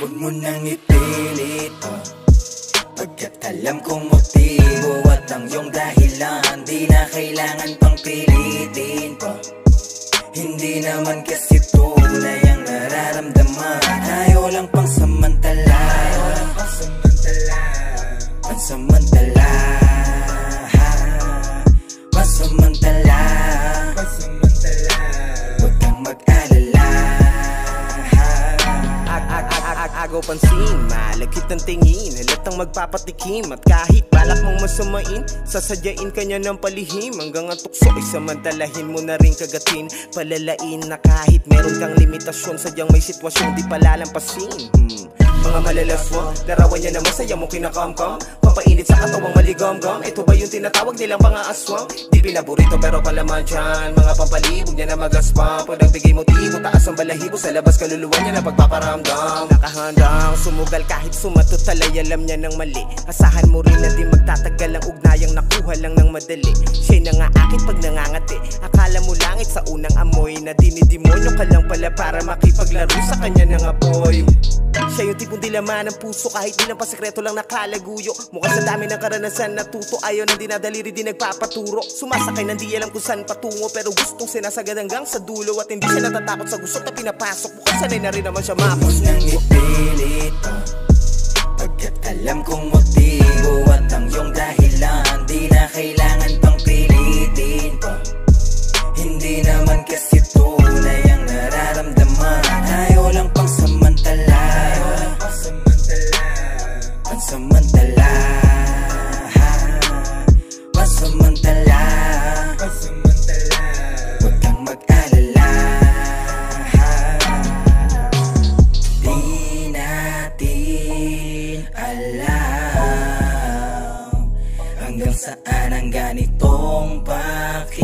Huwag mo nang ipilit oh. Pagkat alam kong motibo At ang iyong dahilan Di na kailangan pang pilitin pa Hindi naman kasi tunay ag ag ag agaw pansin Malagkit ng tingin Halatang magpapatikim At kahit balak mong masamain Sasadyain kanya ng palihim Hanggang ang tukso ay samantalahin mo na rin kagatin Palalain na kahit meron kang limitasyon Sadyang may sitwasyon di palalampasin hmm. Mga malalaswang Larawan niya na masaya mo kinakamkam. Pampainit sa katawang maligam-gam. Ito ba yung tinatawag nilang pangaaswang? Di pinaborito pero palaman dyan. Mga pampalibog niya na magaspam. Pag nagbigay motibo Taas ang balahibo. Sa labas kaluluwa niya na pagpaparamdam Nakahandang sumugal kahit sumato talay Alam niya ng mali. Asahan mo rin na di magtatagal Ang ugnayang nakuha lang ng madali. Siya'y nangaakit pag nangangati. Akala mo langit sa unang amoy Na dinidemonyo ka lang pala Para makipaglaro sa kanya ng apoy. Siya yung tipong dilaman ng puso Kahit di lang pa sekreto lang nakalaguyo. Mukhang sa dami ng karanasan natuto Ayaw nang dinadaliri di nagpapaturo. Sumasakay nang di alam kung saan patungo Pero gustong sinasagad hanggang sa dulo At hindi siya natatakot sa gusto na pinapasok. Mukhang sanay na rin naman siya mapos nang ipilit. Pagkat alam kong motibo ganitong pakiramdam.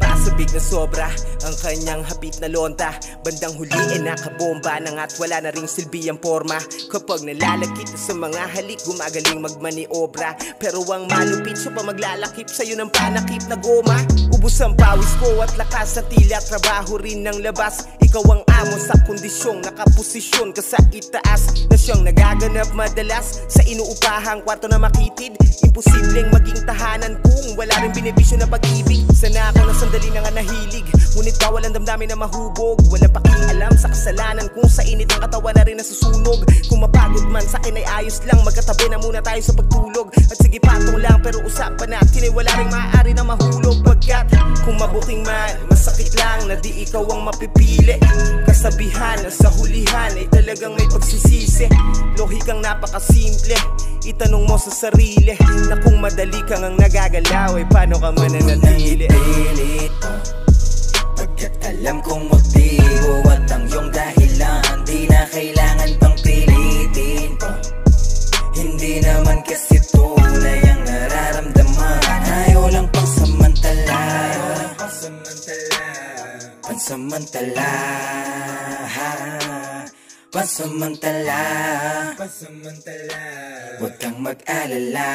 Pasabig na sobra ang kanyang hapit na lonta. Bandang huli ay nakabomba na nga't wala na ring silbi ang forma Kapag nalalakit na sa mga halik Gumagaling magmaniobra. Pero ang malupit siya pa maglalakip Sa'yo ng panakip na goma. Ubus ang pawis ko at lakas na tila Trabaho rin ng labas Ikaw ang amo sa kondisyong Nakaposisyon ka sa itaas. Na siyang nagaganap madalas Sa inuupahang kwarto na makitid. Imposibleng maging tahanan kung Wala rin benepisyo na pag-ibig. Sana ako na sandali na nga nahilig. Ngunit bawal ang damdamin na mahubog. Walang pakialam sa kasalanan Kung sa init ng katawan na rin nasusunog. Kung mapagod man sa akin ay ayos lang. Magkatabi na muna tayo sa pagtulog. At sige patong lang pero usapan natin ay wala rin maaari na mahulog. Pagkat kung mabuking man Masakit lang na di ikaw ang mapipili. Kasabihan sa hulihan ay talagang may pagsisisi. Lohikang napakasimple. Itanong mo sa sarili Na kung madali kang ang nagagalaw Ay paano ka mananatili. Pagkat alam kong motibo ang iyong dahilan. Di na kailangan pang pilitin pa. Hindi naman kasi tunay ang nararamdaman. Tayo lang pang samantala Pansamantala. Pansamantala. Huwag kang mag-alala